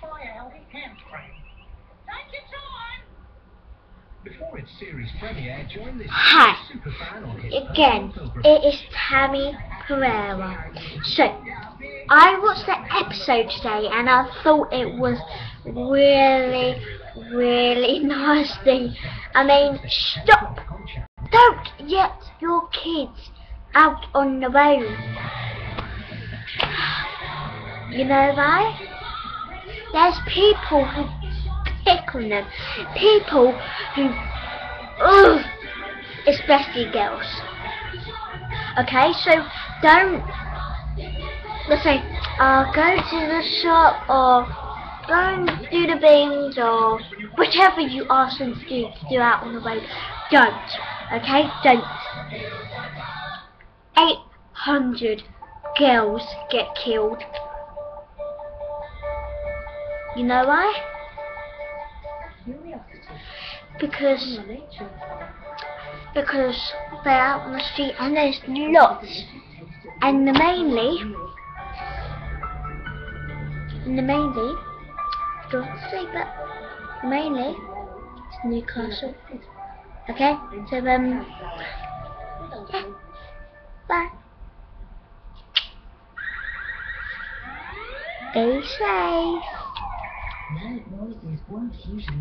velvet handspring. Take your time. Before its series premiere, join this Hi. superfan on his Again, it is Tammy Pereira. So, I watched the episode today and I thought it was really, really nasty. I mean, stop! Don't get your kids out on the road. You know why? There's people who pick on them. People who, ugh, especially girls. Okay, so don't, let's say, uh, go to the shop or go and do the bins or whatever you ask them to do, to do out on the road. Don't, okay? Don't. 800 girls get killed. You know why? Because because they're out on the street and there's lots. And the mainly and the mainly don't say but mainly it's Newcastle. Okay so um yeah bye. Stay safe Night noise is one fusion.